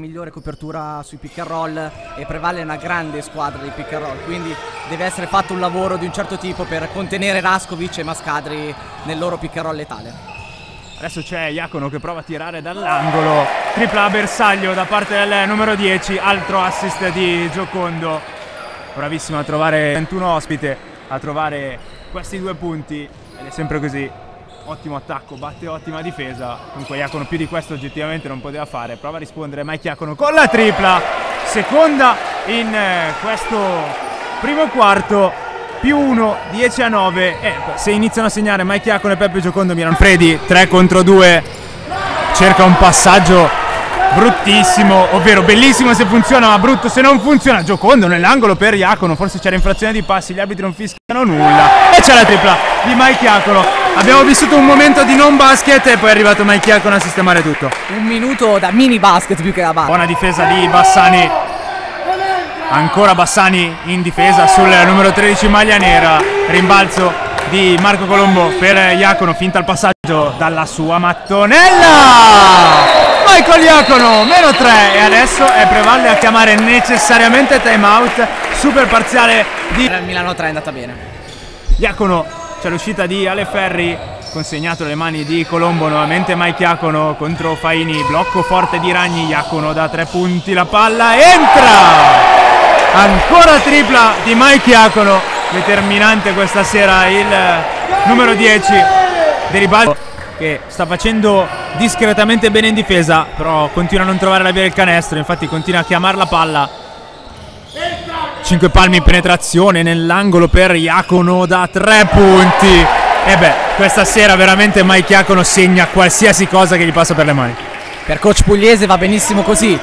migliore copertura sui pick and roll e prevale una grande squadra di pick and roll, quindi deve essere fatto un lavoro di un certo tipo per contenere Raskovic e Mascadri nel loro pick and roll letale. Adesso c'è Iacono che prova a tirare dall'angolo, tripla bersaglio da parte del numero 10, altro assist di Giocondo. Bravissimo a trovare 21 ospite, a trovare questi due punti ed è sempre così. Ottimo attacco, batte ottima difesa. Comunque Iacono più di questo oggettivamente non poteva fare. Prova a rispondere Mike Iacono con la tripla. Seconda in eh, questo primo quarto più 1, 10 a 9. Eh, se iniziano a segnare Mike Iacono e Peppe Giocondo, Milan Freddi 3 contro 2. Cerca un passaggio bruttissimo, ovvero bellissimo se funziona, ma brutto se non funziona. Giocondo nell'angolo per Iacono, forse c'era infrazione di passi, gli arbitri non fischiano nulla. E c'è la tripla di Mike Iacono. Abbiamo vissuto un momento di non basket e poi è arrivato Mike Iacono a sistemare tutto. Un minuto da mini basket più che da basket. Buona difesa di Bassani. Ancora Bassani in difesa sul numero 13 maglia nera. Rimbalzo di Marco Colombo per Iacono, finta il passaggio dalla sua mattonella. Michael Iacono, meno 3 e adesso è Prevalle a chiamare necessariamente time out. Super parziale di Il Milano 3 è andata bene. Iacono, c'è l'uscita di Ale Ferri, consegnato le mani di Colombo, nuovamente Mike Iacono contro Faini, blocco forte di Ragni, Iacono da tre punti, la palla entra! Ancora tripla di Mike Iacono, determinante questa sera il numero 10 dei ribalti che sta facendo discretamente bene in difesa, però continua a non trovare la via del canestro, infatti continua a chiamare la palla 5 palmi in penetrazione nell'angolo per Iacono da 3 punti. E beh, questa sera veramente Mike Iacono segna qualsiasi cosa che gli passa per le mani. Per coach Pugliese va benissimo così.